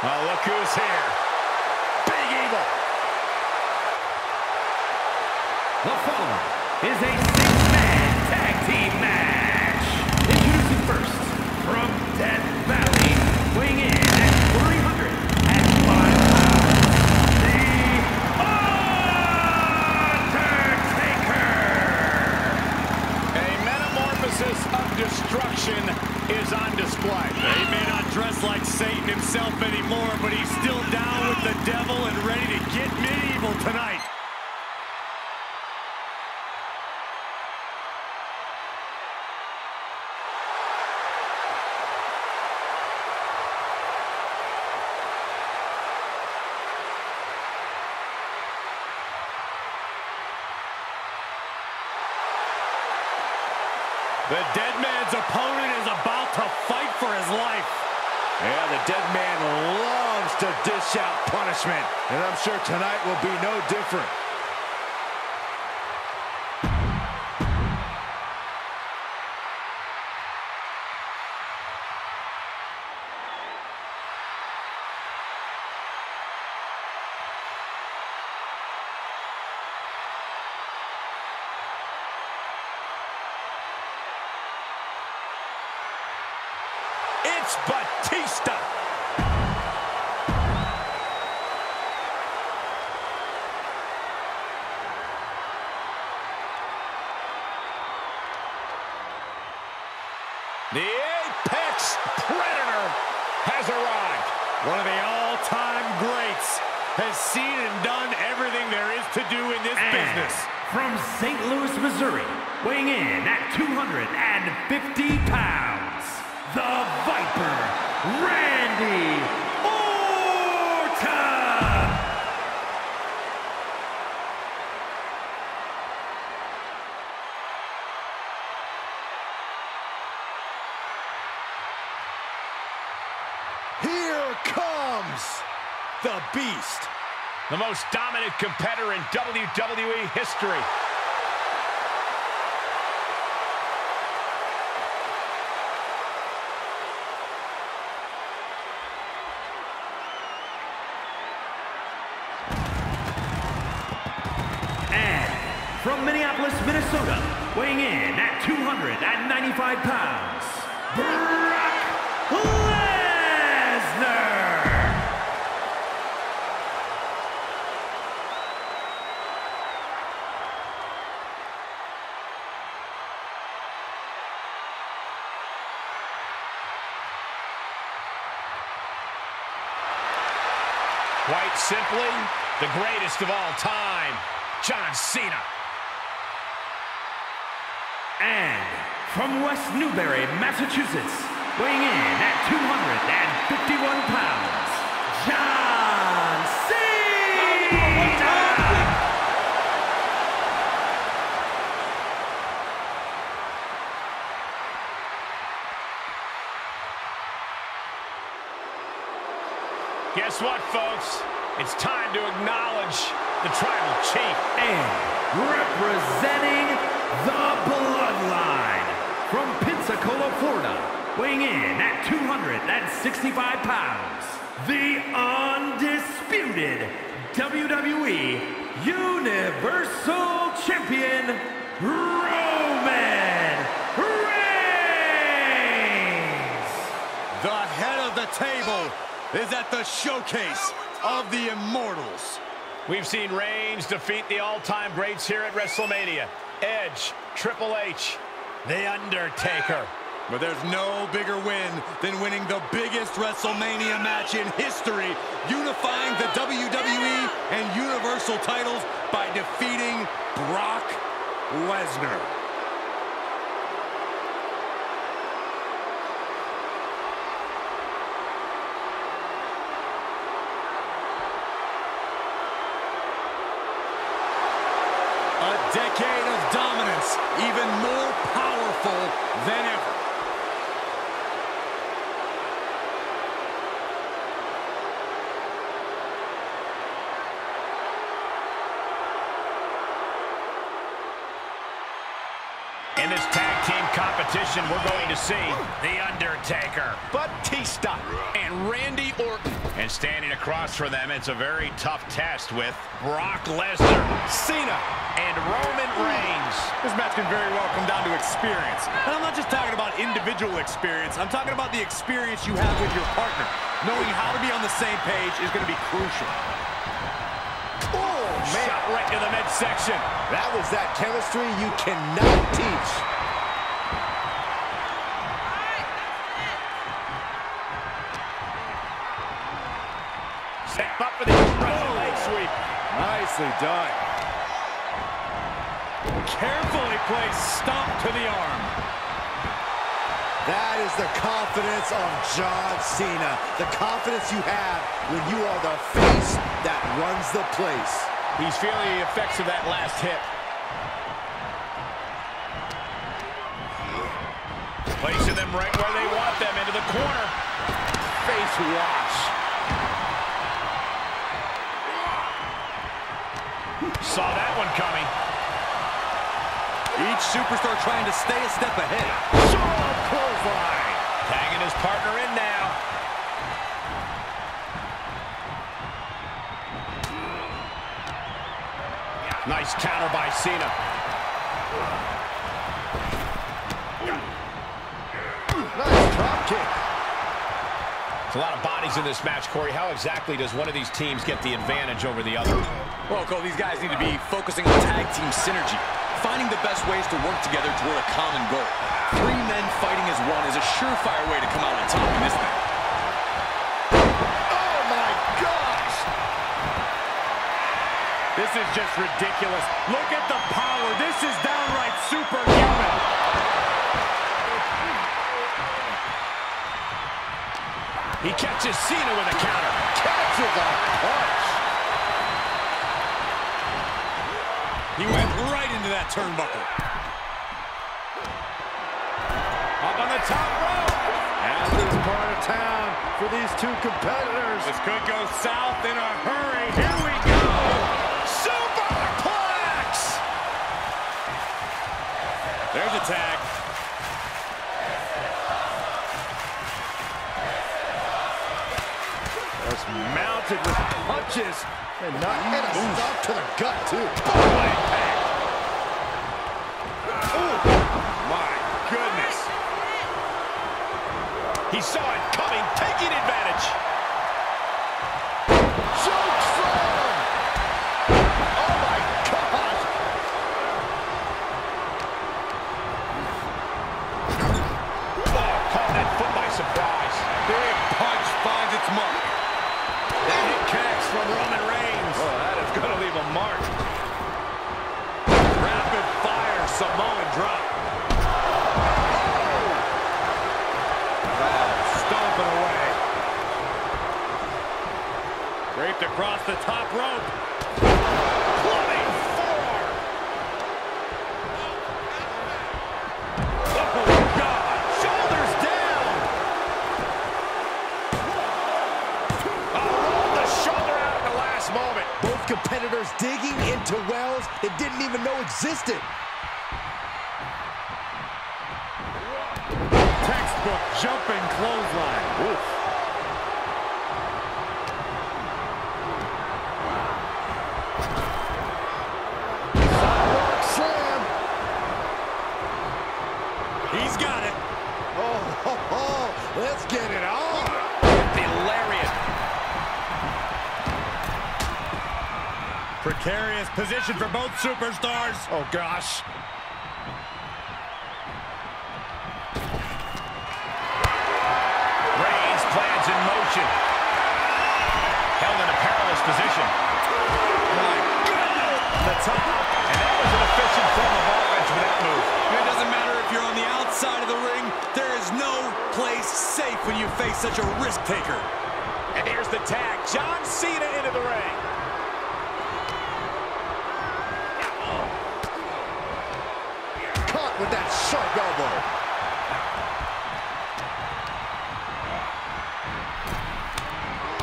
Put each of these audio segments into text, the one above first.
Oh, look who's here. Big Evil. The following is a six-man tag team match. Introducing first, from Death Valley, weighing in at 305 pounds, The Undertaker! A metamorphosis of destruction is on display. He may not dress like Satan himself anymore, but he's still down with the devil and ready to get medieval tonight. The dead man's opponent is about to fight for his life. Yeah, the dead man loves to dish out punishment, and I'm sure tonight will be no different. It's Batista. The Apex Predator has arrived. One of the all-time greats has seen and done everything there is to do in this And business. From St. Louis, Missouri, weighing in at 250 pounds, the Viper, Randy Orton! Here comes the Beast. The most dominant competitor in WWE history. And from Minneapolis, Minnesota, weighing in at 295 pounds, Brock Lesnar! Quite simply, the greatest of all time, John Cena. And from West Newbury, Massachusetts, weighing in at 251 pounds, John Cena! Guess what, folks? It's time to acknowledge the tribal chief. And representing the Bloodline, from Pensacola, Florida, weighing in at 265 pounds, the undisputed WWE Universal Champion, Roman Reigns! The head of the table is at the showcase of the Immortals. We've seen Reigns defeat the all-time greats here at WrestleMania. Edge, Triple H, The Undertaker. But there's no bigger win than winning the biggest WrestleMania match in history, unifying the WWE and Universal titles by defeating Brock Lesnar. A decade of dominance, even more powerful than ever. In this tag team competition, we're going to see. The Undertaker. Batista. And Randy Orton. And standing across from them, it's a very tough test with Brock Lesnar. Cena. And Roman Reigns. This match can very well come down to experience. And I'm not just talking about individual experience. I'm talking about the experience you have with your partner. Knowing how to be on the same page is going to be crucial. Oh, man. Shot right to the midsection. That was that chemistry you cannot teach. Step up for the Russian leg sweep. Nicely done. Carefully placed stomp to the arm. That is the confidence of John Cena. The confidence you have when you are the face that runs the place. He's feeling the effects of that last hit. Placing them right where they want them, into the corner. Face wash. Saw that one coming. Each superstar trying to stay a step ahead. Strong clothesline. Tagging his partner in now. Nice counter by Cena. Nice drop kick. There's a lot of bodies in this match, Corey. How exactly does one of these teams get the advantage over the other? Well, Cole, these guys need to be focusing on tag team synergy, finding the best ways to work together toward a common goal. Three men fighting as one is a surefire way to come out on top in this thing. Oh my gosh! This is just ridiculous. Look at the power. This is downright superhuman. He catches Cena with a counter. Catches a punch. He went right into that turnbuckle. Up on the top rope. And this part of town for these two competitors. This could go south in a hurry. Here we go. Superplex. There's a tag. Just mounted with punches. And not and a stop to the gut, too. My goodness. He saw it coming, taking advantage. Across the top rope. Plumbing forearm. Oh, God. Shoulders down. Oh, rolled the shoulder out at the last moment. Both competitors digging into wells they didn't even know existed. Textbook jumping clothesline. Oof. Sidewalk slam. He's got it. Oh, ho, ho. Let's get it on. The lariat. Precarious position for both superstars. Oh, gosh. Safe when you face such a risk taker. And here's the tag. John Cena into the ring. Caught with that sharp elbow.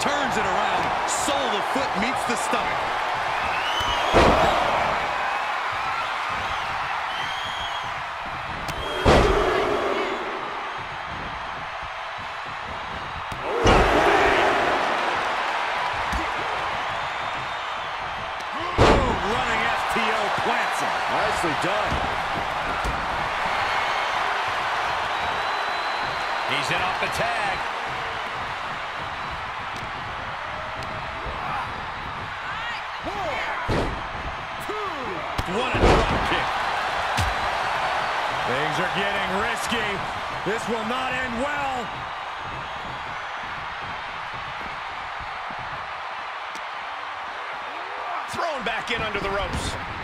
Turns it around. Sole of the foot meets the stomach. Tag. What a drop kick. Things are getting risky. This will not end well. Thrown back in under the ropes.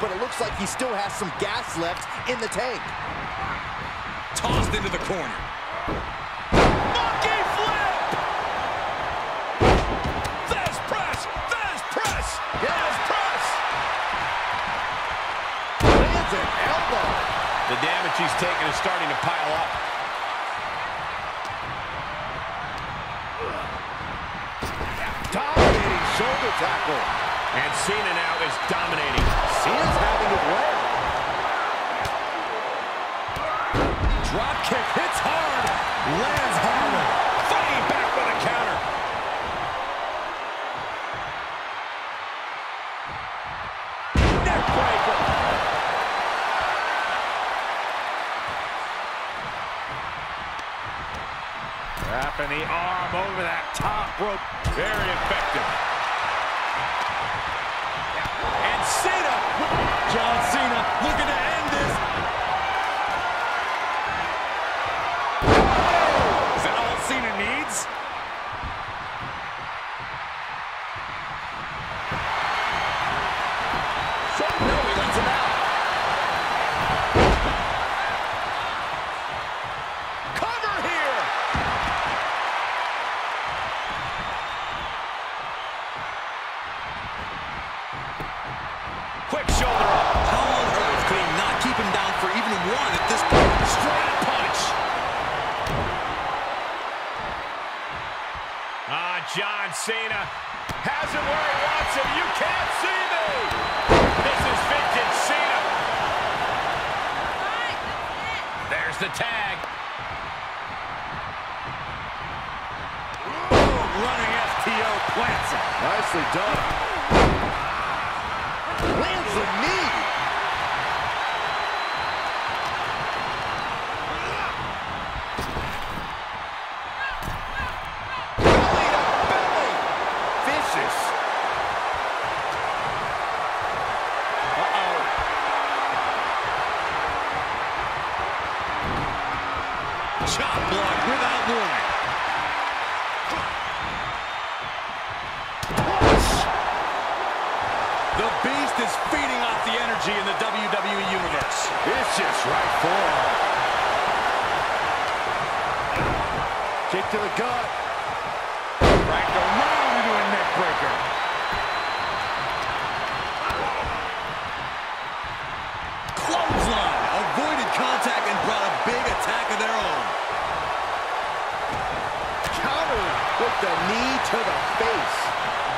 But it looks like he still has some gas left in the tank. Tossed into the corner. Monkey flip! Thesz press! Thesz press! Thesz press! Lands an elbow. The damage he's taken is starting to pile up. Dominating shoulder tackle. And Cena now is dominating. Cena's having it way. Drop kick hits hard. Lands harder. Fighting back with a counter. Neck breaker. Wrapping the arm over that top rope. Very effective. Cena. John Cena looking to end the tag. Boom, running FTO plants. Nicely done. Kick to the gut. Wrapped around into a neck breaker. Clothesline. Avoided contact and brought a big attack of their own. Countered with the knee to the face.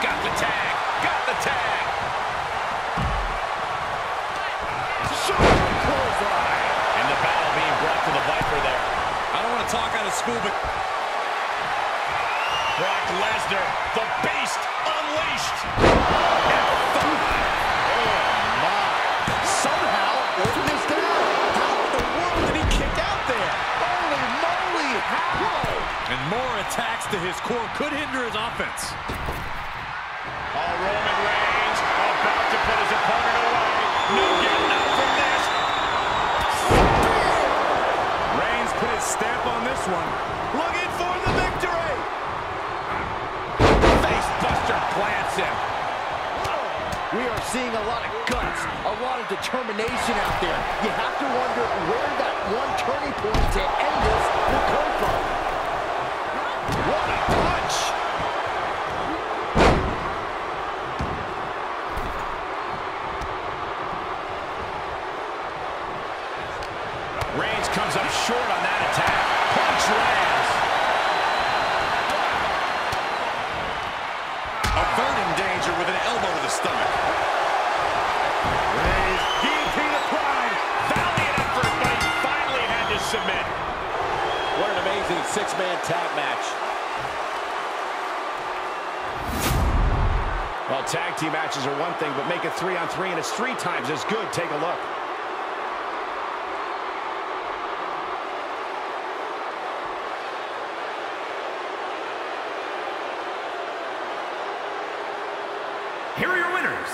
Got the tag. Got the tag. Shoulder clothesline. And the battle being brought to the Viper there. I don't want to talk out of school, but Brock Lesnar, the beast, unleashed. Oh, Somehow, Orton is down. How in the world did he kick out there? Holy moly, and more attacks to his core could hinder his offense. Oh, Roman Reigns about to put his opponent away. No getting up from this. Reigns put his stamp on this one. Looking for the victory. Face buster plants him. We are seeing a lot of guts, a lot of determination out there. You have to wonder where that one turning point to end this will come from. Matches are one thing, but make it three on three, and it's three times as good. Take a look. Here are your winners,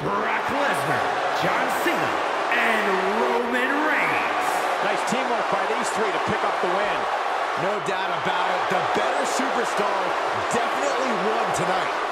Brock Lesnar, John Cena, and Roman Reigns. Nice teamwork by these three to pick up the win. No doubt about it. The better superstar definitely won tonight.